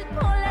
should pull